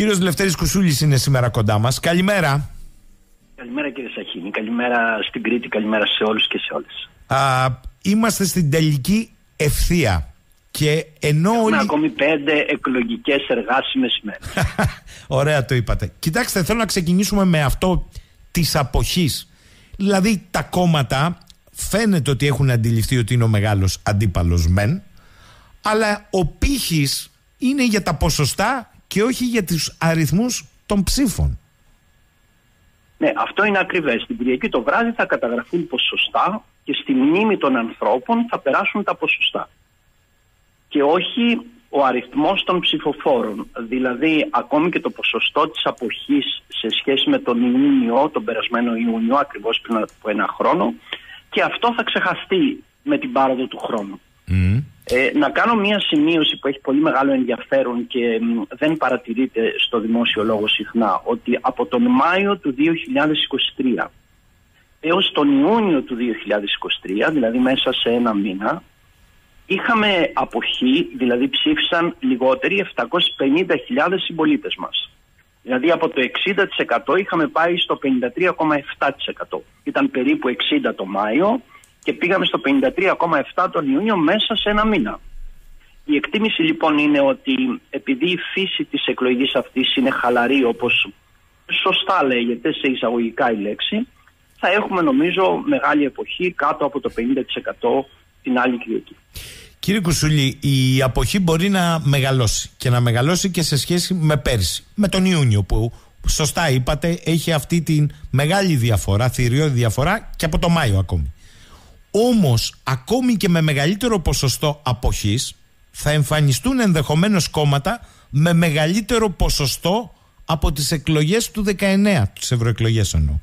Κύριος Λευτέρης Κουσούλης είναι σήμερα κοντά μας. Καλημέρα. Καλημέρα κύριε Σαχίνη, καλημέρα στην Κρήτη, καλημέρα σε όλους και σε όλες. Α, είμαστε στην τελική ευθεία. Και ενώ Έχουμε όλοι... ακόμη πέντε εκλογικές εργάσιμες ημέρες. Ωραία το είπατε. Κοιτάξτε, θέλω να ξεκινήσουμε με αυτό της αποχής. Δηλαδή τα κόμματα φαίνεται ότι έχουν αντιληφθεί ότι είναι ο μεγάλος αντίπαλος μεν, αλλά ο πύχης είναι για τα ποσοστά και όχι για τους αριθμούς των ψήφων. ναι, αυτό είναι ακριβές. Την Κυριακή το βράδυ θα καταγραφούν ποσοστά και στη μνήμη των ανθρώπων θα περάσουν τα ποσοστά. Και όχι ο αριθμός των ψηφοφόρων. Δηλαδή, ακόμη και το ποσοστό της αποχής σε σχέση με τον Ιούνιο, τον περασμένο Ιούνιο, ακριβώς πριν από ένα χρόνο, και αυτό θα ξεχαστεί με την πάροδο του χρόνου. Ε, να κάνω μία σημείωση που έχει πολύ μεγάλο ενδιαφέρον και μ, δεν παρατηρείται στο δημόσιο λόγο συχνά, ότι από τον Μάιο του 2023 έως τον Ιούνιο του 2023, δηλαδή μέσα σε ένα μήνα, είχαμε αποχή, δηλαδή ψήφισαν λιγότεροι 750.000 συμπολίτες μας. Δηλαδή από το 60% είχαμε πάει στο 53,7%. Ήταν περίπου 60 το Μάιο και πήγαμε στο 53,7 τον Ιούνιο μέσα σε ένα μήνα. Η εκτίμηση λοιπόν είναι ότι επειδή η φύση της εκλογής αυτής είναι χαλαρή όπως σωστά λέγεται σε εισαγωγικά η λέξη, θα έχουμε νομίζω μεγάλη εποχή κάτω από το 50% την άλλη Κυριακή. Κύριε Κουσούλη, η αποχή μπορεί να μεγαλώσει και να μεγαλώσει και σε σχέση με πέρσι, με τον Ιούνιο που σωστά είπατε έχει αυτή τη μεγάλη διαφορά, θηριώδη διαφορά και από το Μάιο ακόμη. Όμως ακόμη και με μεγαλύτερο ποσοστό αποχής θα εμφανιστούν ενδεχομένως κόμματα με μεγαλύτερο ποσοστό από τις εκλογές του 19, τις ευρωεκλογές εννοώ.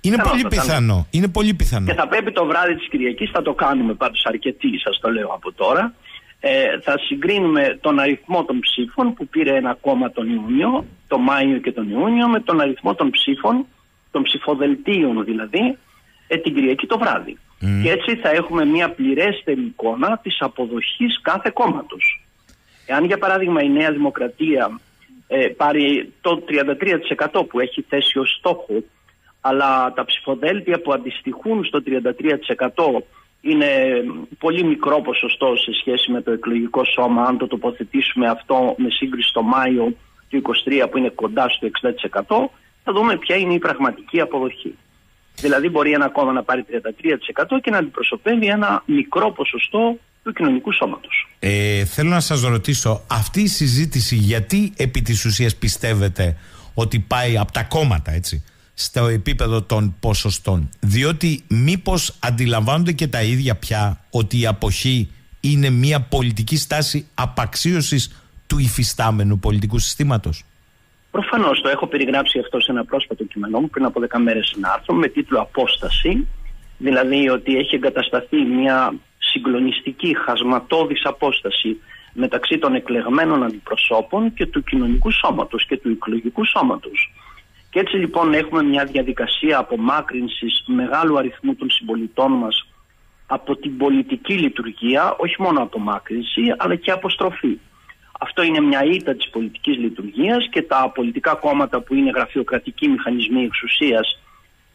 Είναι Πιθανό, πολύ πιθανό. πιθανό. Είναι πολύ πιθανό. Και θα πρέπει το βράδυ της Κυριακής, θα το κάνουμε πάντως αρκετοί, σας το λέω από τώρα, ε, θα συγκρίνουμε τον αριθμό των ψήφων που πήρε ένα κόμμα τον Ιούνιο, τον Μάιο και τον Ιούνιο, με τον αριθμό των ψήφων, των ψηφοδελτίων δηλαδή, ε, την Κυριακή το βράδυ. Και έτσι θα έχουμε μια πληρέστερη εικόνα της αποδοχής κάθε κόμματος. Εάν για παράδειγμα η Νέα Δημοκρατία ε, πάρει το 33% που έχει θέσει ως στόχο αλλά τα ψηφοδέλτια που αντιστοιχούν στο 33% είναι πολύ μικρό ποσοστό σε σχέση με το εκλογικό σώμα αν το τοποθετήσουμε αυτό με σύγκριση το Μάιο του 23 που είναι κοντά στο 60% θα δούμε ποια είναι η πραγματική αποδοχή. Δηλαδή μπορεί ένα κόμμα να πάρει 33% και να αντιπροσωπεύει ένα μικρό ποσοστό του κοινωνικού σώματος. Ε, θέλω να σας ρωτήσω, αυτή η συζήτηση γιατί επί της ουσίας πιστεύετε ότι πάει από τα κόμματα έτσι, στο επίπεδο των ποσοστών; Διότι μήπως αντιλαμβάνονται και τα ίδια πια ότι η αποχή είναι μια πολιτική στάση απαξίωσης του υφιστάμενου πολιτικού συστήματος; Προφανώς το έχω περιγράψει αυτό σε ένα πρόσφατο κείμενό μου πριν από 10 μέρες ένα άρθρο με τίτλο Απόσταση. Δηλαδή ότι έχει εγκατασταθεί μια συγκλονιστική χασματώδης απόσταση μεταξύ των εκλεγμένων αντιπροσώπων και του κοινωνικού σώματος και του εκλογικού σώματος. Και έτσι λοιπόν έχουμε μια διαδικασία απομάκρυνσης μεγάλου αριθμού των συμπολιτών μας από την πολιτική λειτουργία, όχι μόνο απομάκρυνση αλλά και αποστροφή. Αυτό είναι μια ήττα της πολιτικής λειτουργίας και τα πολιτικά κόμματα που είναι γραφειοκρατικοί μηχανισμοί εξουσίας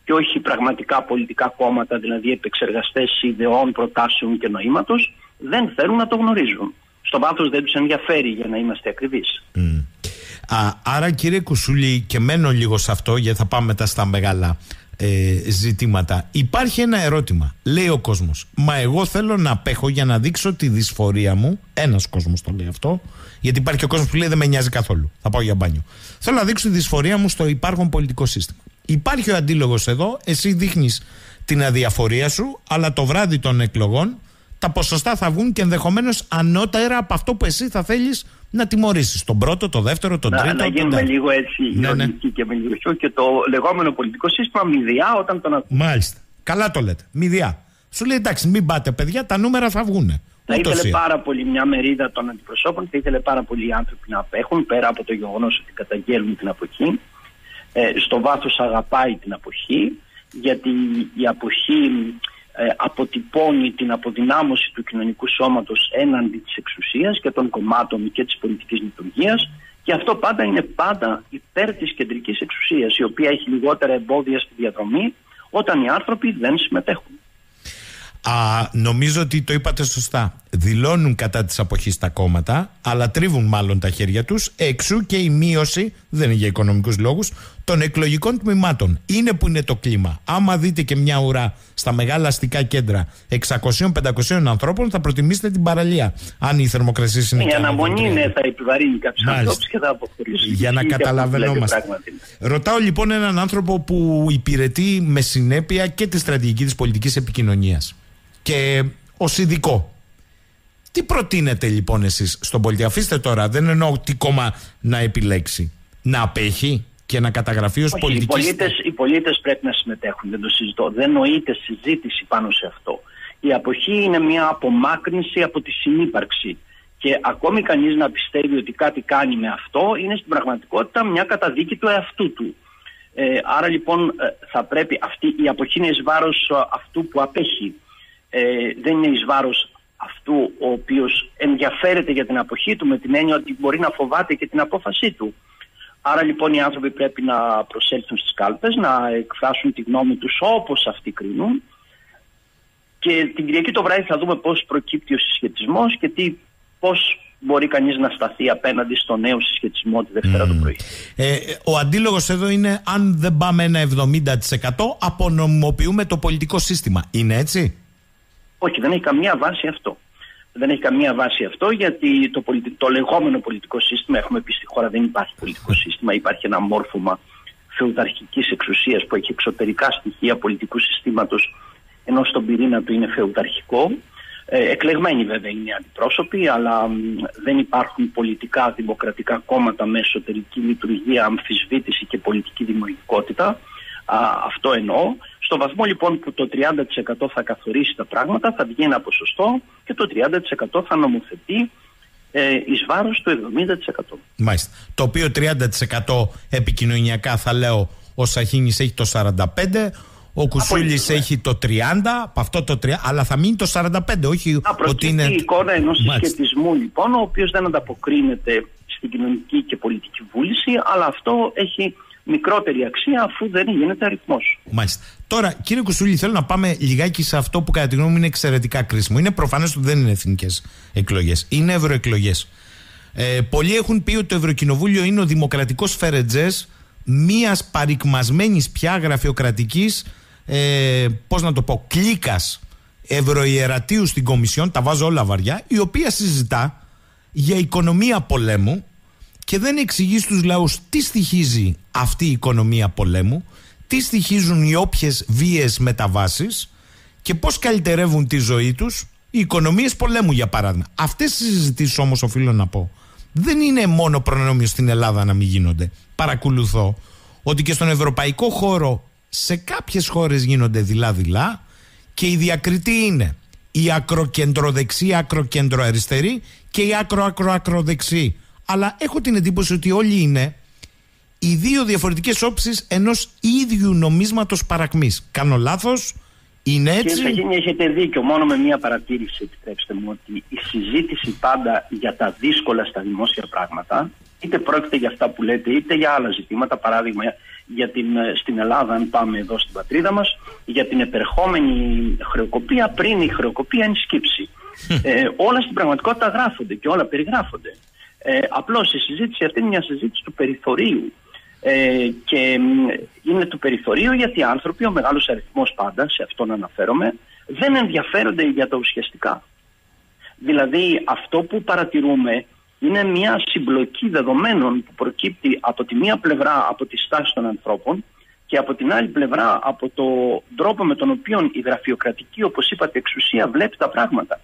και όχι πραγματικά πολιτικά κόμματα, δηλαδή επεξεργαστές ιδεών, προτάσεων και νοήματος, δεν θέλουν να το γνωρίζουν. Στο βάθος δεν τους ενδιαφέρει για να είμαστε ακριβείς. Α, άρα κύριε Κουσούλη και μένω λίγο σε αυτό γιατί θα πάμε μετά στα μεγάλα ε, ζητήματα. Υπάρχει ένα ερώτημα. Λέει ο κόσμος. Μα εγώ θέλω να απέχω για να δείξω τη δυσφορία μου. Ένας κόσμος το λέει αυτό. Γιατί υπάρχει και ο κόσμος που λέει δεν με νοιάζει καθόλου. Θα πάω για μπάνιο. Θέλω να δείξω τη δυσφορία μου στο υπάρχον πολιτικό σύστημα. Υπάρχει ο αντίλογος εδώ. Εσύ δείχνεις την αδιαφορία σου αλλά το βράδυ των εκλογών τα ποσοστά θα βγουν και ενδεχομένως ανώτερα από αυτό που εσύ θα θέλεις να τιμωρήσεις. Τον πρώτο, τον δεύτερο, τον να, τρίτο. Να τον γίνουμε τέταρτο. λίγο έτσι Ναι, ναι. ηρωνικοί και με λίγο και το λεγόμενο πολιτικό σύστημα μηδιά όταν τον ακούμε. Μάλιστα. Καλά το λέτε. Μηδιά. Σου λέει εντάξει, μην πάτε παιδιά, τα νούμερα θα βγουν. Θα ήθελε πάρα πολύ μια μερίδα των αντιπροσώπων, θα ήθελε πάρα πολλοί άνθρωποι να απέχουν πέρα από το γεγονός ότι καταγγέλνουν την αποχή. Ε, στο βάθος αγαπάει την αποχή, γιατί η αποχή ε, αποτυπώνει την αποδυνάμωση του κοινωνικού σώματος έναντι της εξουσίας και των κομμάτων και της πολιτικής λειτουργίας Και αυτό πάντα είναι πάντα υπέρ της κεντρικής εξουσίας, η οποία έχει λιγότερα εμπόδια στη διαδρομή όταν οι άνθρωποι δεν συμμετέχουν. Α, νομίζω ότι το είπατε σωστά. Δηλώνουν κατά της αποχής τα κόμματα, αλλά τρίβουν μάλλον τα χέρια τους. Εξού και η μείωση, δεν είναι για οικονομικούς λόγους, των εκλογικών τμήματων. Είναι που είναι το κλίμα. Άμα δείτε και μια ουρά στα μεγάλα αστικά κέντρα 600-500 ανθρώπων, θα προτιμήσετε την παραλία. Αν η θερμοκρασία είναι Η αναμονή είναι, θα επιβαρύνει κάποιους ανθρώπους και θα αποχωρήσει. Για να καταλαβαίνόμαστε. Ρωτάω λοιπόν έναν άνθρωπο που υπηρετεί με συνέπεια και τη στρατηγική της πολιτικής επικοινωνίας και ως ειδικό. Τι προτείνετε λοιπόν εσείς στον πολίτη, αφήστε τώρα, δεν εννοώ τι κόμμα να επιλέξει, να απέχει και να καταγραφεί ως πολιτική. Οι πολίτες, οι πολίτες πρέπει να συμμετέχουν, δεν το συζητώ. Δεν νοείται συζήτηση πάνω σε αυτό. Η αποχή είναι μια απομάκρυνση από τη συνύπαρξη. Και ακόμη κανείς να πιστεύει ότι κάτι κάνει με αυτό είναι στην πραγματικότητα μια καταδίκη του εαυτού του. Ε, άρα λοιπόν ε, θα πρέπει αυτή η αποχή είναι εις βάρος ε, αυτού που απέχει ε, δεν είναι εις βάρος αυτού ο οποίος ενδιαφέρεται για την αποχή του με την έννοια ότι μπορεί να φοβάται και την απόφασή του. Άρα λοιπόν οι άνθρωποι πρέπει να προσέλθουν στις κάλπες, να εκφράσουν τη γνώμη τους όπως αυτοί κρίνουν και την Κυριακή το βράδυ θα δούμε πώς προκύπτει ο συσχετισμός και τι, πώς μπορεί κανείς να σταθεί απέναντι στο νέο συσχετισμό τη Δευτέρα mm. το πρωί. Ε, ο αντίλογος εδώ είναι αν δεν πάμε ένα 70% απονομοποιούμε το πολιτικό σύστημα. Είναι έτσι; Όχι, δεν έχει καμία βάση αυτό. Δεν έχει καμία βάση αυτό γιατί το, το λεγόμενο πολιτικό σύστημα, έχουμε πει στη χώρα δεν υπάρχει πολιτικό σύστημα, υπάρχει ένα μόρφωμα φεουδαρχική εξουσίας που έχει εξωτερικά στοιχεία πολιτικού συστήματος, ενώ στον πυρήνα του είναι φεουδαρχικό. Ε, εκλεγμένοι βέβαια είναι αντιπρόσωποι, αλλά δεν υπάρχουν πολιτικά δημοκρατικά κόμματα με εσωτερική λειτουργία, αμφισβήτηση και πολιτική δημιουργικότητα. Α, αυτό εννοώ. Στο βαθμό λοιπόν που το 30% θα καθορίσει τα πράγματα θα βγει ένα ποσοστό και το 30% θα νομοθετεί ε, εις βάρος του 70%. Μάλιστα. Το οποίο 30% επικοινωνιακά θα λέω ο Σαχίνης έχει το 45%, ο Κουσούλης έχει το 30, από αυτό το 30, αλλά θα μείνει το 45, όχι ότι είναι. η εικόνα ενός συσχετισμού λοιπόν, ο οποίος δεν ανταποκρίνεται στην κοινωνική και πολιτική βούληση, αλλά αυτό έχει μικρότερη αξία αφού δεν γίνεται αριθμό. Μάλιστα. Τώρα, κύριε Κουσούλη, θέλω να πάμε λιγάκι σε αυτό που κατά τη γνώμη μου είναι εξαιρετικά κρίσιμο. Είναι προφανές ότι δεν είναι εθνικές εκλογές, είναι ευρωεκλογές. Ε, πολλοί έχουν πει ότι το Ευρωκοινοβούλιο είναι ο δημοκρατικός φερετζές μιας παρικμασμένης πια γραφειοκρατικής, ε, πώς να το πω, κλίκας ευρωιερατείου στην Κομισιόν, τα βάζω όλα βαριά, η οποία συζητά για οικονομία πολέμου και δεν εξηγείς στους λαούς τι στοιχίζει αυτή η οικονομία πολέμου, τι στοιχίζουν οι όποιες βίες μεταβάσεις και πώς καλυτερεύουν τη ζωή τους οι οικονομίες πολέμου για παράδειγμα. Αυτές οι συζητήσεις όμως οφείλω να πω δεν είναι μόνο προνόμιο στην Ελλάδα να μην γίνονται. Παρακολουθώ ότι και στον ευρωπαϊκό χώρο σε κάποιες χώρες γίνονται δειλά-δειλά και η διακριτή είναι η ακροκεντροδεξή, ακροκεντροαριστερή και η ακρο-ακρο-ακροδεξή αλλά έχω την εντύπωση ότι όλοι είναι οι δύο διαφορετικές όψεις ενός ίδιου νομίσματος παρακμής. Κάνω λάθος, είναι έτσι; Κύριε Σαχίνη, έχετε δίκιο. Μόνο με μία παρατήρηση, επιτρέψτε μου, ότι η συζήτηση πάντα για τα δύσκολα στα δημόσια πράγματα, είτε πρόκειται για αυτά που λέτε, είτε για άλλα ζητήματα, παράδειγμα για την, στην Ελλάδα, αν πάμε εδώ στην πατρίδα μας, για την επερχόμενη χρεοκοπία πριν η χρεοκοπία ενσκύψει. ε, όλα στην πραγματικότητα γράφονται και όλα περιγράφονται. Ε, Απλώς η συζήτηση αυτή είναι μια συζήτηση του περιθωρίου. Ε, και είναι του περιθωρίου γιατί οι άνθρωποι, ο μεγάλος αριθμός πάντα, σε αυτόν αναφέρομαι, δεν ενδιαφέρονται για τα ουσιαστικά. Δηλαδή αυτό που παρατηρούμε είναι μια συμπλοκή δεδομένων που προκύπτει από τη μία πλευρά από τη στάση των ανθρώπων και από την άλλη πλευρά από τον τρόπο με τον οποίο η γραφειοκρατική, όπως είπατε, εξουσία βλέπει τα πράγματα.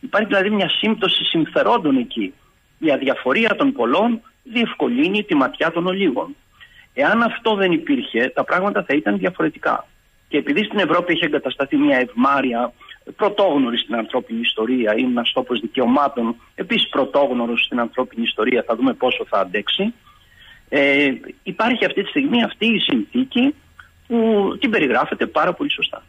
Υπάρχει δηλαδή μια σύμπτωση συμφερόντων εκεί η αδιαφορία των πολλών διευκολύνει τη ματιά των ολίγων. Εάν αυτό δεν υπήρχε, τα πράγματα θα ήταν διαφορετικά. Και επειδή στην Ευρώπη έχει εγκατασταθεί μια ευμάρεια πρωτόγνωρη στην ανθρώπινη ιστορία, είναι ένας τόπος δικαιωμάτων, επίσης πρωτόγνωρος στην ανθρώπινη ιστορία, θα δούμε πόσο θα αντέξει. Ε, υπάρχει αυτή τη στιγμή αυτή η συνθήκη που την περιγράφεται πάρα πολύ σωστά.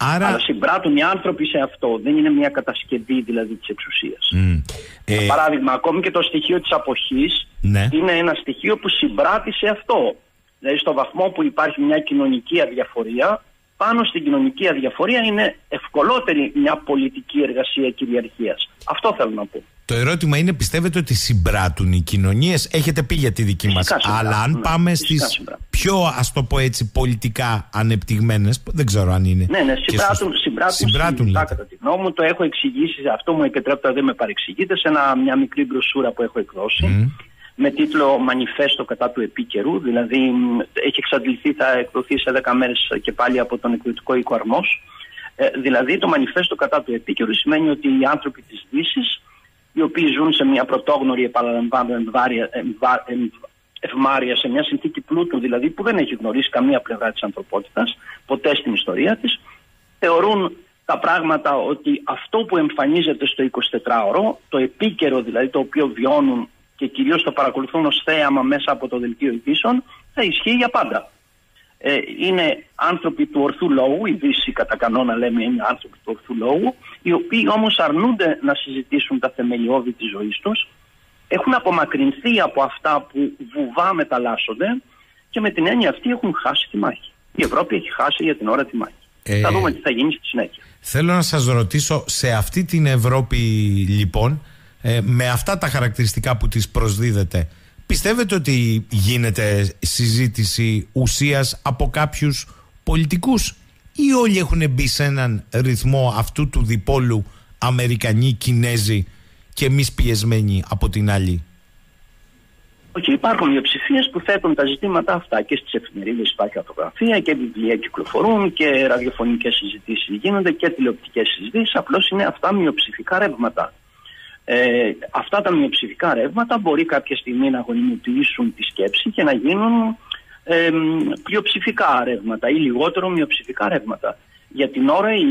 Άρα... Αλλά συμπράττουν οι άνθρωποι σε αυτό. Δεν είναι μια κατασκευή δηλαδή της εξουσίας. Mm. Ε... Παράδειγμα, ακόμη και το στοιχείο της αποχής ναι. είναι ένα στοιχείο που συμπράττει σε αυτό. Δηλαδή, στο βαθμό που υπάρχει μια κοινωνική αδιαφορία, πάνω στην κοινωνική αδιαφορία είναι ευκολότερη μια πολιτική εργασία κυριαρχίας. Αυτό θέλω να πω. Το ερώτημα είναι, πιστεύετε ότι συμπράττουν οι κοινωνίες, έχετε πει για τη δική μας. Αλλά αν ναι, πάμε στις πιο, ας το πω έτσι, πολιτικά ανεπτυγμένες, δεν ξέρω αν είναι. Ναι, ναι, συμπράττουν. Συμπράττουν, συμπράττουν κατά τη γνώμη μου. Το έχω εξηγήσει, αυτό μου επιτρέπετε, δεν με παρεξηγείτε, σε ένα, μια μικρή μπροσούρα που έχω εκδώσει. Με τίτλο Μανιφέστο κατά του επίκαιρου, δηλαδή έχει εξαντληθεί, θα εκδοθεί σε 10 μέρες και πάλι από τον εκδοτικό οίκο Αρμός. Ε, δηλαδή το μανιφέστο κατά του επίκαιρου σημαίνει ότι οι άνθρωποι της Δύσης οι οποίοι ζουν σε μια πρωτόγνωρη επαναλαμβάνω ευμάρεια, σε μια συνθήκη πλούτου δηλαδή που δεν έχει γνωρίσει καμία πλευρά της ανθρωπότητας ποτέ στην ιστορία της θεωρούν τα πράγματα ότι αυτό που εμφανίζεται στο 24ωρο, το επίκαιρο δηλαδή το οποίο βιώνουν και κυρίως το παρακολουθούν ως θέαμα μέσα από το δελτίο ειδήσεων θα ισχύει για πάντα ε, είναι άνθρωποι του ορθού λόγου, η Δύση κατά κανόνα λέμε είναι άνθρωποι του ορθού λόγου, οι οποίοι όμως αρνούνται να συζητήσουν τα θεμελιώδη της ζωής τους, έχουν απομακρυνθεί από αυτά που βουβά μεταλλάσσονται και με την έννοια αυτή έχουν χάσει τη μάχη. Η Ευρώπη έχει χάσει για την ώρα τη μάχη. Ε, θα δούμε τι θα γίνει στη συνέχεια. Θέλω να σας ρωτήσω, σε αυτή την Ευρώπη λοιπόν, ε, με αυτά τα χαρακτηριστικά που της προσδίδεται, Πιστεύετε ότι γίνεται συζήτηση ουσίας από κάποιους πολιτικούς ή όλοι έχουν μπει σε έναν ρυθμό αυτού του διπόλου Αμερικανοί, Κινέζοι και εμεί πιεσμένοι από την άλλη; Όχι, υπάρχουν μειοψηφίε που θέτουν τα ζητήματα αυτά και στις εφημερίδες υπάρχει αυτογραφία και βιβλία κυκλοφορούν και ραδιοφωνικές συζητήσεις γίνονται και τηλεοπτικές συζητήσεις. Απλώς είναι αυτά μειοψηφικά ρεύματα. Ε, αυτά τα μειοψηφικά ρεύματα μπορεί κάποια στιγμή να γονιμοποιήσουν τη σκέψη και να γίνουν ε, πλειοψηφικά ρεύματα ή λιγότερο μειοψηφικά ρεύματα. Για την ώρα η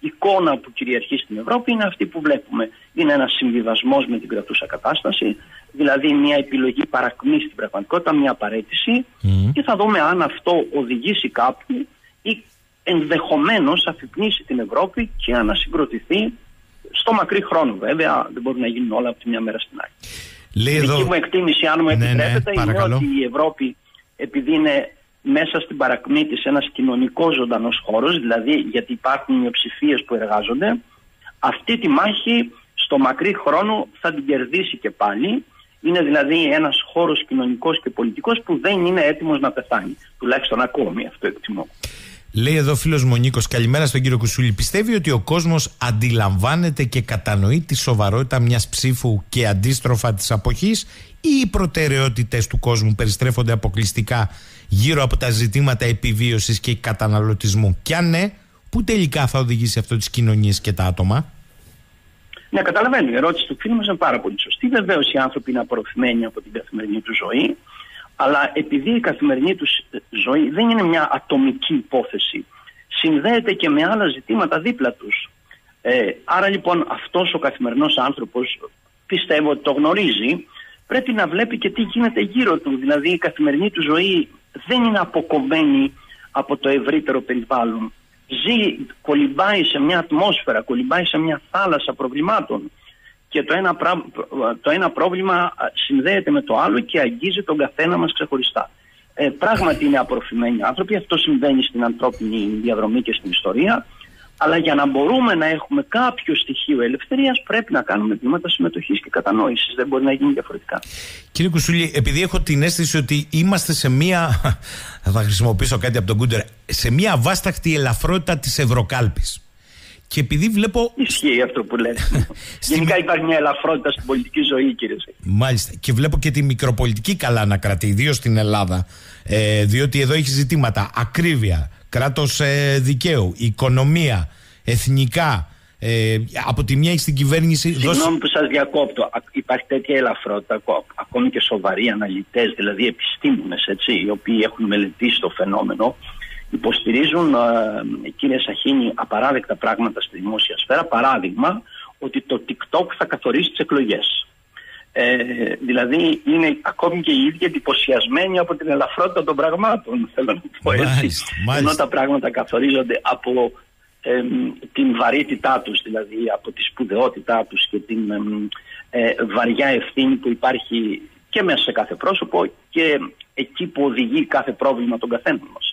εικόνα που κυριαρχεί στην Ευρώπη είναι αυτή που βλέπουμε. Είναι ένας συμβιβασμός με την κρατούσα κατάσταση, δηλαδή μια επιλογή παρακμή στην πραγματικότητα, μια παρέτηση και θα δούμε αν αυτό οδηγήσει κάπου ή ενδεχομένως αφυπνίσει την Ευρώπη και ανασυγκροτηθεί στο μακρύ χρόνο βέβαια, δεν μπορούν να γίνουν όλα από τη μια μέρα στην άλλη. Λέει η δική μου εκτίμηση, αν μου ναι, ναι επιτρέπετε, ναι, είναι ότι η Ευρώπη, επειδή είναι μέσα στην παρακμή της ένας κοινωνικός ζωντανός χώρος, δηλαδή γιατί υπάρχουν μειοψηφίες που εργάζονται, αυτή τη μάχη στο μακρύ χρόνο θα την κερδίσει και πάλι. Είναι δηλαδή ένας χώρος κοινωνικός και πολιτικός που δεν είναι έτοιμος να πεθάνει. Τουλάχιστον ακόμη αυτό εκτιμώ. Λέει εδώ φίλος Μονίκος, καλημέρα στον κύριο Κουσούλη. Πιστεύει ότι ο κόσμος αντιλαμβάνεται και κατανοεί τη σοβαρότητα μιας ψήφου και αντίστροφα της αποχής, ή οι προτεραιότητες του κόσμου περιστρέφονται αποκλειστικά γύρω από τα ζητήματα επιβίωσης και καταναλωτισμού; Και αν ναι, πού τελικά θα οδηγήσει αυτό τις κοινωνίες και τα άτομα; Ναι, καταλαβαίνω. Η ερώτηση του φίλου μας είναι πάρα πολύ σωστή. Βεβαίως οι άνθρωποι είναι απορροφημένοι από την καθημερινή τους ζωή αλλά επειδή η καθημερινή τους ζωή δεν είναι μια ατομική υπόθεση, συνδέεται και με άλλα ζητήματα δίπλα τους. Ε, άρα λοιπόν αυτός ο καθημερινός άνθρωπος πιστεύω ότι το γνωρίζει, πρέπει να βλέπει και τι γίνεται γύρω του. Δηλαδή η καθημερινή του ζωή δεν είναι αποκομμένη από το ευρύτερο περιβάλλον. Ζει, κολυμπάει σε μια ατμόσφαιρα, κολυμπάει σε μια θάλασσα προβλημάτων και το ένα, το ένα πρόβλημα συνδέεται με το άλλο και αγγίζει τον καθένα μας ξεχωριστά. Ε, πράγματι είναι απορροφημένοι άνθρωποι, αυτό συμβαίνει στην ανθρώπινη διαδρομή και στην ιστορία, αλλά για να μπορούμε να έχουμε κάποιο στοιχείο ελευθερίας πρέπει να κάνουμε βήματα συμμετοχής και κατανόησης. Δεν μπορεί να γίνει διαφορετικά. Κύριε Κουσούλη, επειδή έχω την αίσθηση ότι είμαστε σε μία, θα χρησιμοποιήσω κάτι από τον Κούντερ, σε μία βάσταχτη ελαφρότητα της Ευρωκάλπης. Και επειδή βλέπω. Ισχύει αυτό που λέτε. Γενικά υπάρχει μια ελαφρότητα στην πολιτική ζωή, κύριε Μάλιστα. Και βλέπω και τη μικροπολιτική καλά να κρατεί, ιδίως στην Ελλάδα. Ε, διότι εδώ έχει ζητήματα ακρίβεια, κράτος ε, δικαίου, οικονομία, εθνικά. Ε, από τη μια έχεις την κυβέρνηση. Συγγνώμη που σας διακόπτω. Υπάρχει τέτοια ελαφρότητα. Ακόμη και σοβαροί αναλυτές, δηλαδή επιστήμονες, οι οποίοι έχουν μελετήσει το φαινόμενο υποστηρίζουν, ε, κύριε Σαχίνη, απαράδεκτα πράγματα στη δημόσια σφαίρα. Παράδειγμα, ότι το TikTok θα καθορίσει τις εκλογές. Ε, δηλαδή είναι ακόμη και οι ίδιοι εντυπωσιασμένοι από την ελαφρότητα των πραγμάτων θέλω να πω έτσι ενώ τα πράγματα καθορίζονται από την βαρύτητά τους, δηλαδή από τη σπουδαιότητά τους και την ε, βαριά ευθύνη που υπάρχει και μέσα σε κάθε πρόσωπο και εκεί που οδηγεί κάθε πρόβλημα τον καθένα μας.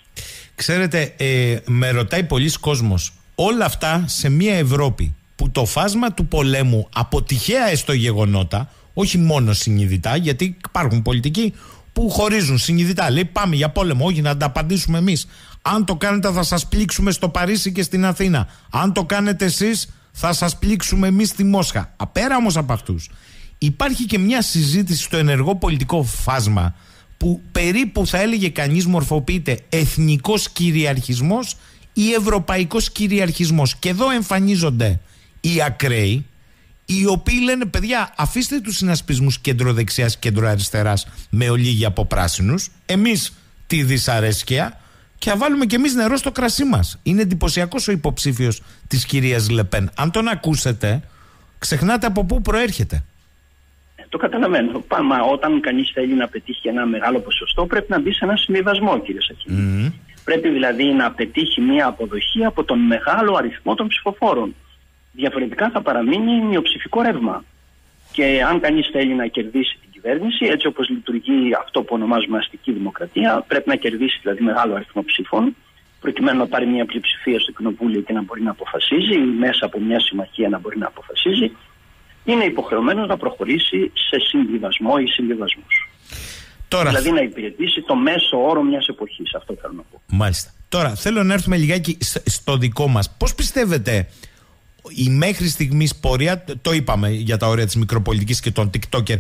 Ξέρετε, ε, με ρωτάει πολλοί κόσμος, όλα αυτά σε μια Ευρώπη που το φάσμα του πολέμου από τυχαία έστω γεγονότα, όχι μόνο συνειδητά, γιατί υπάρχουν πολιτικοί που χωρίζουν συνειδητά. Λέει πάμε για πόλεμο, όχι να τα απαντήσουμε εμείς. Αν το κάνετε θα σας πλήξουμε στο Παρίσι και στην Αθήνα. Αν το κάνετε εσείς θα σας πλήξουμε εμείς στη Μόσχα. Απέρα όμως από αυτούς. Υπάρχει και μια συζήτηση στο ενεργό πολιτικό φάσμα που περίπου θα έλεγε κανείς μορφοποιείται εθνικός κυριαρχισμός ή ευρωπαϊκός κυριαρχισμός. Και εδώ εμφανίζονται οι ακραίοι, οι οποίοι λένε παιδιά αφήστε τους συνασπισμούς κεντροδεξιάς κεντροαριστεράς με ολίγη από πράσινους, εμείς τη δυσαρέσκεια και θα βάλουμε κι εμείς νερό στο κρασί μας. Είναι εντυπωσιακός ο υποψήφιος της κυρίας Λεπέν. Αν τον ακούσετε, ξεχνάτε από πού προέρχεται. Ε, το καταλαβαίνω. Πάμε, όταν κανείς θέλει να πετύχει ένα μεγάλο ποσοστό, πρέπει να μπει σε ένα συμβιβασμό, κύριε Σαχίνη. Πρέπει δηλαδή να πετύχει μια αποδοχή από τον μεγάλο αριθμό των ψηφοφόρων. Διαφορετικά θα παραμείνει μειοψηφικό ρεύμα. Και αν κανείς θέλει να κερδίσει την κυβέρνηση, έτσι όπως λειτουργεί αυτό που ονομάζουμε αστική δημοκρατία, πρέπει να κερδίσει δηλαδή μεγάλο αριθμό ψήφων, προκειμένου να πάρει μια πλειοψηφία στο κοινοβούλιο και να μπορεί να αποφασίζει, ή μέσα από μια συμμαχία να μπορεί να αποφασίζει, είναι υποχρεωμένος να προχωρήσει σε συμβιβασμό ή συμβιβασμούς. Τώρα... Δηλαδή να υπηρετήσει το μέσο όρο μιας εποχής. Αυτό θέλω να πω. Μάλιστα. Τώρα θέλω να έρθουμε λιγάκι στο δικό μας. Πώς πιστεύετε η μέχρι στιγμής πορεία, το είπαμε για τα όρια της μικροπολιτικής και των TikToker,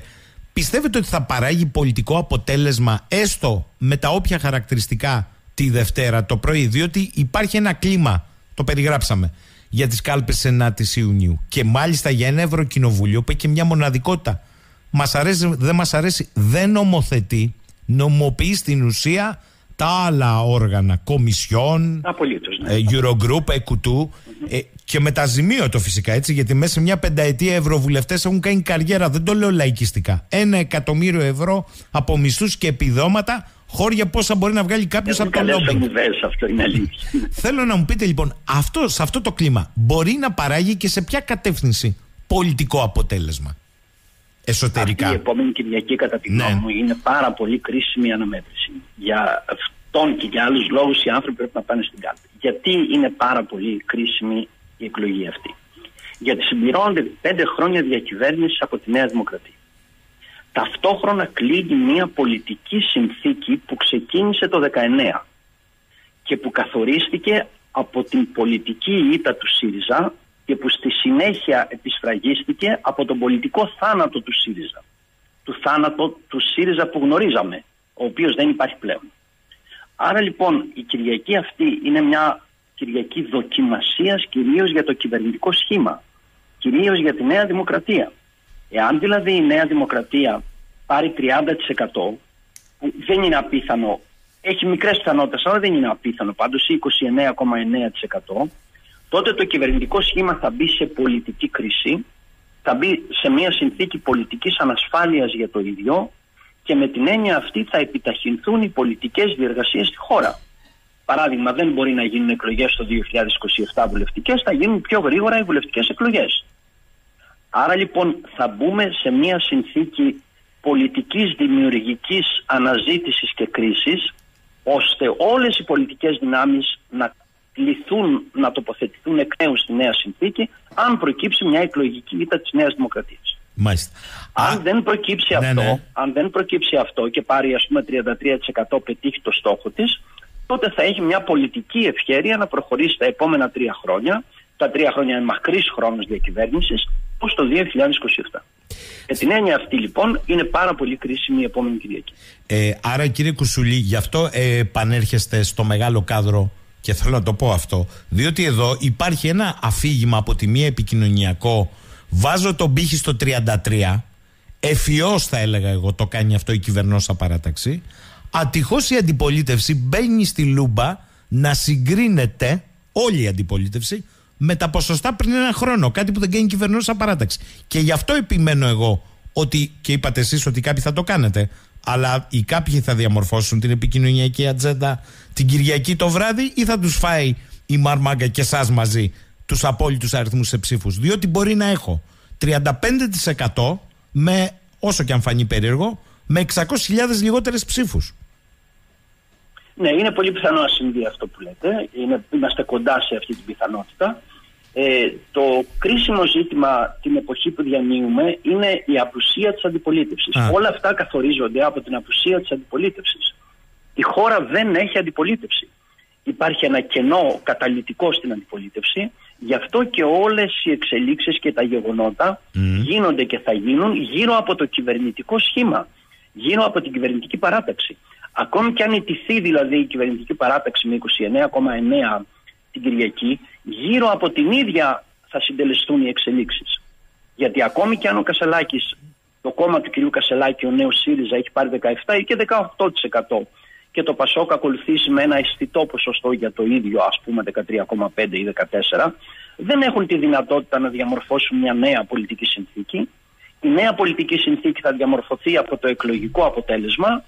πιστεύετε ότι θα παράγει πολιτικό αποτέλεσμα έστω με τα όποια χαρακτηριστικά τη Δευτέρα το πρωί, διότι υπάρχει ένα κλίμα, το περιγράψαμε, για τις κάλπες 9 Ιουνίου και μάλιστα για ένα Ευρωκοινοβούλιο που έχει και μια μοναδικότητα. Μας αρέσει, δεν μας αρέσει, δεν νομοθετεί, νομοποιεί στην ουσία τα άλλα όργανα, κομισιόν, ναι. ε, Eurogroup, εκουτού ε, και μεταζημίωτο φυσικά έτσι, γιατί μέσα σε μια πενταετία ευρωβουλευτές έχουν κάνει καριέρα, δεν το λέω λαϊκιστικά. Ένα εκατομμύριο ευρώ από μισθούς και επιδόματα, χώρια πόσα μπορεί να βγάλει κάποιος από το λόμπινγκ. αυτό είναι αλήθεια. Θέλω να μου πείτε λοιπόν, αυτό, σε αυτό το κλίμα μπορεί να παράγει και σε ποια κατεύθυνση πολιτικό αποτέλεσμα; Εσωτερικά. Αυτή η επόμενη Κυριακή, κατά τη γνώμη ναι. μου, είναι πάρα πολύ κρίσιμη αναμέτρηση. Για αυτόν και για άλλους λόγους οι άνθρωποι πρέπει να πάνε στην κάλπη. Γιατί είναι πάρα πολύ κρίσιμη η εκλογή αυτή; Γιατί συμπληρώνονται πέντε χρόνια διακυβέρνησης από τη Νέα Δημοκρατία. Ταυτόχρονα κλείνει μια πολιτική συνθήκη που ξεκίνησε το 19 και που καθορίστηκε από την πολιτική ήττα του ΣΥΡΙΖΑ και που στη συνέχεια επισφραγίστηκε από τον πολιτικό θάνατο του ΣΥΡΙΖΑ. Του θάνατο του ΣΥΡΙΖΑ που γνωρίζαμε, ο οποίος δεν υπάρχει πλέον. Άρα λοιπόν η Κυριακή αυτή είναι μια Κυριακή δοκιμασίας κυρίως για το κυβερνητικό σχήμα, κυρίως για τη Νέα Δημοκρατία. Εάν δηλαδή η Νέα Δημοκρατία πάρει 30% που δεν είναι απίθανο, έχει μικρές πιθανότητες αλλά δεν είναι απίθανο πάντως 29,9% τότε το κυβερνητικό σχήμα θα μπει σε πολιτική κρίση, θα μπει σε μια συνθήκη πολιτικής ανασφάλειας για το ίδιο και με την έννοια αυτή θα επιταχυνθούν οι πολιτικές διεργασίες στη χώρα. Παράδειγμα, δεν μπορεί να γίνουν εκλογές το 2027 βουλευτικές, θα γίνουν πιο γρήγορα οι βουλευτικές εκλογές. Άρα λοιπόν θα μπούμε σε μια συνθήκη πολιτικής δημιουργικής αναζήτησης και κρίσης ώστε όλες οι πολιτικές δυνάμεις να κληθούν να τοποθετηθούν εκ νέου στη νέα συνθήκη αν προκύψει μια εκλογική ήττα της Νέας Δημοκρατίας. Μάλιστα. Αν, δεν προκύψει ναι, αυτό, ναι. αν δεν προκύψει αυτό και πάρει ας πούμε 33% πετύχει το στόχο της, τότε θα έχει μια πολιτική ευχαίρεια να προχωρήσει τα επόμενα τρία χρόνια. Τα τρία χρόνια είναι μακρύς χρόνος διακυβέρνησης, ως το 2027. Με την έννοια αυτή λοιπόν είναι πάρα πολύ κρίσιμη η επόμενη Κυριακή. Ε, άρα κύριε Κουσουλή, γι' αυτό ε, επανέρχεστε στο μεγάλο κάδρο και θέλω να το πω αυτό, διότι εδώ υπάρχει ένα αφήγημα από τη μία επικοινωνιακό. Βάζω τον πύχη στο 33. Εφιώ θα έλεγα εγώ το κάνει αυτό η κυβερνόσα παράταξη. Ατυχώς η αντιπολίτευση μπαίνει στη λούμπα να συγκρίνεται όλη η αντιπολίτευση με τα ποσοστά πριν ένα χρόνο. Κάτι που δεν κάνει η κυβερνόσα παράταξη. Και γι' αυτό επιμένω εγώ ότι, και είπατε εσείς ότι κάποιοι θα το κάνετε, αλλά οι κάποιοι θα διαμορφώσουν την επικοινωνιακή ατζέντα την Κυριακή το βράδυ ή θα τους φάει η Μαρμάγκα και εσάς μαζί τους απόλυτους αριθμούς σε ψήφους. Διότι μπορεί να έχω 35% με, όσο και αν φανεί περίεργο, με 600.000 λιγότερες ψήφους. Ναι, είναι πολύ πιθανό να συμβεί αυτό που λέτε. Είναι, είμαστε κοντά σε αυτή την πιθανότητα. Ε, το κρίσιμο ζήτημα την εποχή που διανύουμε είναι η απουσία της αντιπολίτευσης. Όλα αυτά καθορίζονται από την απουσία της αντιπολίτευσης. Η χώρα δεν έχει αντιπολίτευση. Υπάρχει ένα κενό καταλυτικό στην αντιπολίτευση. Γι' αυτό και όλες οι εξελίξεις και τα γεγονότα γίνονται και θα γίνουν γύρω από το κυβερνητικό σχήμα. Γύρω από την κυβερνητική παράταξη. Ακόμη και αν ιτηθεί δηλαδή η κυβερνητική παράταξη με 29,9 την Κυριακή, γύρω από την ίδια θα συντελεστούν οι εξελίξεις. Γιατί ακόμη και αν ο Κασελάκης, το κόμμα του κυρίου Κασελάκη, ο νέος ΣΥΡΙΖΑ έχει πάρει 17% ή και 18% και το Πασόκ ακολουθήσει με ένα αισθητό ποσοστό για το ίδιο, ας πούμε 13,5 ή 14, δεν έχουν τη δυνατότητα να διαμορφώσουν μια νέα πολιτική συνθήκη. Η νέα πολιτική συνθήκη θα διαμορφωθεί από το εκλογικό αποτέλεσμα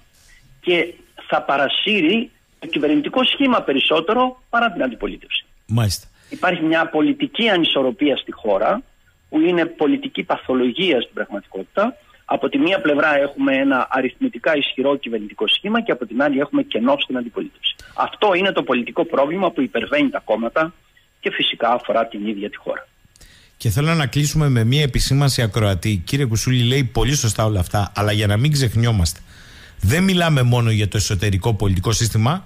και θα παρασύρει το κυβερνητικό σχήμα περισσότερο παρά την αντιπολίτευση. Μάλιστα. Υπάρχει μια πολιτική ανισορροπία στη χώρα που είναι πολιτική παθολογία στην πραγματικότητα. Από τη μία πλευρά έχουμε ένα αριθμητικά ισχυρό κυβερνητικό σχήμα και από την άλλη έχουμε κενό στην αντιπολίτευση. Αυτό είναι το πολιτικό πρόβλημα που υπερβαίνει τα κόμματα και φυσικά αφορά την ίδια τη χώρα. Και θέλω να κλείσουμε με μία επισήμανση ακροατή. Κύριε Κουσούλη, λέει πολύ σωστά όλα αυτά, αλλά για να μην ξεχνιόμαστε. Δεν μιλάμε μόνο για το εσωτερικό πολιτικό σύστημα.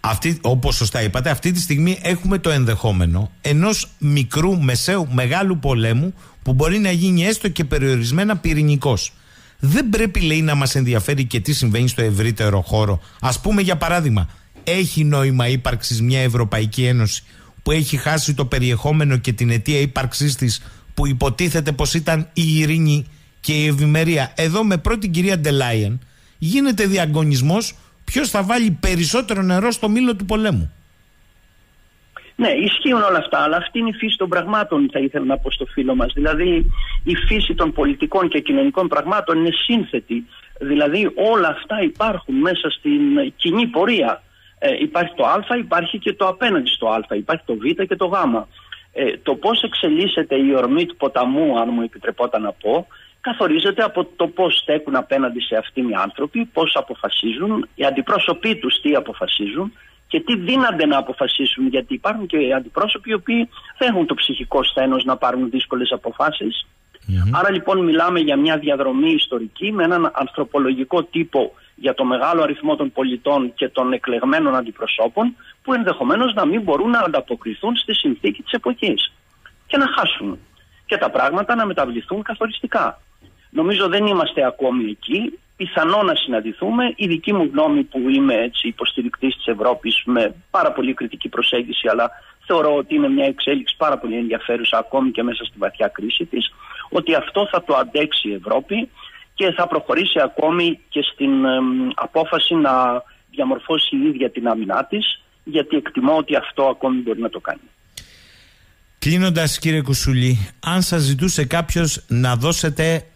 Αυτή, όπως σωστά είπατε, αυτή τη στιγμή έχουμε το ενδεχόμενο ενός μικρού, μεσαίου, μεγάλου πολέμου που μπορεί να γίνει έστω και περιορισμένα πυρηνικός. Δεν πρέπει, λέει, να μας ενδιαφέρει και τι συμβαίνει στο ευρύτερο χώρο. Ας πούμε, για παράδειγμα, έχει νόημα ύπαρξης μια Ευρωπαϊκή Ένωση που έχει χάσει το περιεχόμενο και την αιτία ύπαρξής της που υποτίθεται πως ήταν η ειρήνη και η ευημερία. Εδώ με πρώτη κυρία Ντελάιεν γίνεται διαγωνισμός ποιος θα βάλει περισσότερο νερό στο μήλο του πολέμου. Ναι, ισχύουν όλα αυτά, αλλά αυτή είναι η φύση των πραγμάτων, θα ήθελα να πω στο φίλο μας. Δηλαδή, η φύση των πολιτικών και κοινωνικών πραγμάτων είναι σύνθετη. Δηλαδή, όλα αυτά υπάρχουν μέσα στην κοινή πορεία. Ε, υπάρχει το Α, υπάρχει και το απέναντι στο Α, υπάρχει το Β και το Γ. Ε, το πώς εξελίσσεται η ορμή του ποταμού, αν μου επιτρεπόταν να πω, καθορίζεται από το πώς στέκουν απέναντι σε αυτήν οι άνθρωποι, πώς αποφασίζουν, οι αντιπρόσωποι τους τι αποφασίζουν και τι δύνανται να αποφασίσουν. Γιατί υπάρχουν και οι αντιπρόσωποι οι οποίοι δεν έχουν το ψυχικό στένο να πάρουν δύσκολες Άρα λοιπόν μιλάμε για μια διαδρομή ιστορική με έναν ανθρωπολογικό τύπο για το μεγάλο αριθμό των πολιτών και των εκλεγμένων αντιπροσώπων που ενδεχομένως να μην μπορούν να ανταποκριθούν στη συνθήκη της εποχής και να χάσουν και τα πράγματα να μεταβληθούν καθοριστικά. Νομίζω δεν είμαστε ακόμη εκεί. Πιθανό να συναντηθούμε. Η δική μου γνώμη που είμαι έτσι υποστηρικτής της Ευρώπης με πάρα πολύ κριτική προσέγγιση αλλά θεωρώ ότι είναι μια εξέλιξη πάρα πολύ ενδιαφέρουσα ακόμη και μέσα στη βαθιά κρίση της ότι αυτό θα το αντέξει η Ευρώπη και θα προχωρήσει ακόμη και στην απόφαση να διαμορφώσει η ίδια την άμυνά της γιατί εκτιμώ ότι αυτό ακόμη μπορεί να το κάνει. Κλείνοντας, κύριε Κουσουλή, αν σας ζητούσε κάποιος να δώσετε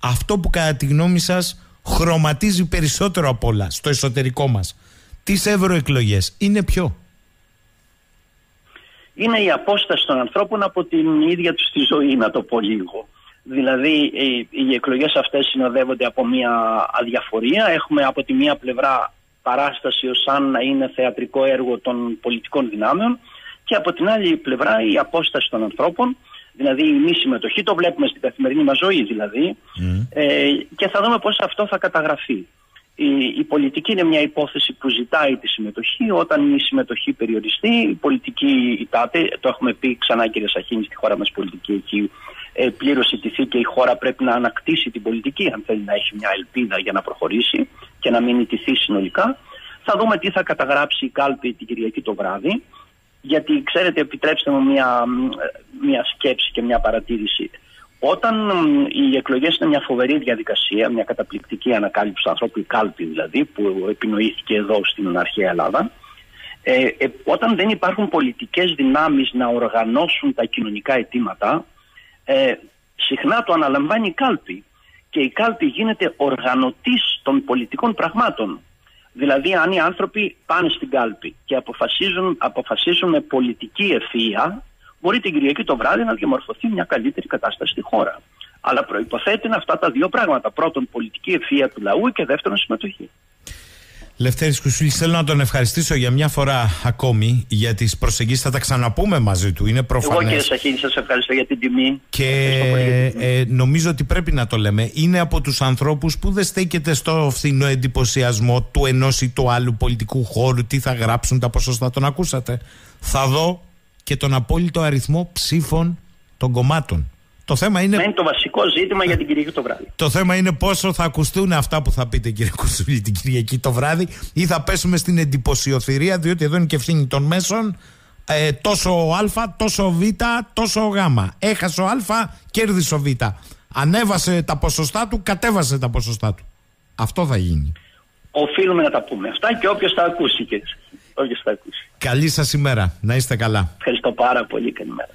αυτό που κατά τη γνώμη σας χρωματίζει περισσότερο από όλα στο εσωτερικό μας, τις ευρωεκλογές, είναι ποιο; Είναι η απόσταση των ανθρώπων από την ίδια τους τη ζωή, να το πω λίγο. Δηλαδή, οι, οι εκλογές αυτές συνοδεύονται από μια αδιαφορία. Έχουμε από τη μία πλευρά παράσταση ως αν να είναι θεατρικό έργο των πολιτικών δυνάμεων και από την άλλη πλευρά η απόσταση των ανθρώπων, δηλαδή η μη συμμετοχή, το βλέπουμε στην καθημερινή μας ζωή δηλαδή, ε, και θα δούμε πώς αυτό θα καταγραφεί. Η, η πολιτική είναι μια υπόθεση που ζητάει τη συμμετοχή. Όταν η συμμετοχή περιοριστεί, η πολιτική ητάται. Το έχουμε πει ξανά, κύριε Σαχίνη, στη χώρα μας πολιτική εκεί ε, πλήρως ιτηθεί και η χώρα πρέπει να ανακτήσει την πολιτική, αν θέλει να έχει μια ελπίδα για να προχωρήσει και να μην ιτηθεί συνολικά. Θα δούμε τι θα καταγράψει η κάλπη την Κυριακή το βράδυ γιατί ξέρετε επιτρέψτε μου μια, μια σκέψη και μια παρατήρηση. Όταν οι εκλογές είναι μια φοβερή διαδικασία, μια καταπληκτική ανακάλυψη του ανθρώπου, η κάλπη δηλαδή, που επινοήθηκε εδώ στην αρχαία Ελλάδα, ε, ε, όταν δεν υπάρχουν πολιτικές δυνάμεις να οργανώσουν τα κοινωνικά αιτήματα, ε, συχνά το αναλαμβάνει η κάλπη και η κάλπη γίνεται οργανωτής των πολιτικών πραγμάτων. Δηλαδή, αν οι άνθρωποι πάνε στην κάλπη και αποφασίζουν, αποφασίσουν με πολιτική ευθεία, μπορεί την Κυριακή το βράδυ να διαμορφωθεί μια καλύτερη κατάσταση στη χώρα. Αλλά προποθέτει αυτά τα δύο πράγματα. Πρώτον, πολιτική ευθεία του λαού και δεύτερον, συμμετοχή. Λευτέρης Κουσούλης, θέλω να τον ευχαριστήσω για μια φορά ακόμη για τις προσεγγίσεις. Θα τα ξαναπούμε μαζί του. Είναι προφανές. Εγώ κύριε Σαχίνη, σας ευχαριστώ για την τιμή. Και ε, νομίζω ότι πρέπει να το λέμε. Είναι από τους ανθρώπους που δεν στέκεται στο φθηνό εντυπωσιασμό του ενός ή του άλλου πολιτικού χώρου. Τι θα γράψουν τα ποσοστά. Τον ακούσατε. Θα δω και τον απόλυτο αριθμό ψήφων των κομμάτων. Το θέμα είναι. Είναι το βασικό ζήτημα για την Κυριακή το βράδυ. Το θέμα είναι πόσο θα ακουστούν αυτά που θα πείτε, κύριε Κουσούλη, την Κυριακή το βράδυ, ή θα πέσουμε στην εντυπωσιοθυρία, διότι εδώ είναι και ευθύνη των μέσων. Ε, τόσο Α, τόσο Β, τόσο Γ. Έχασε ο Α, κέρδισε ο Β. Ανέβασε τα ποσοστά του, κατέβασε τα ποσοστά του. Αυτό θα γίνει. Οφείλουμε να τα πούμε αυτά και όποιος τα ακούσει. Και... Όποιος τα ακούσει. Καλή σας ημέρα. Να είστε καλά. Ευχαριστώ πάρα πολύ. Καλημέρα.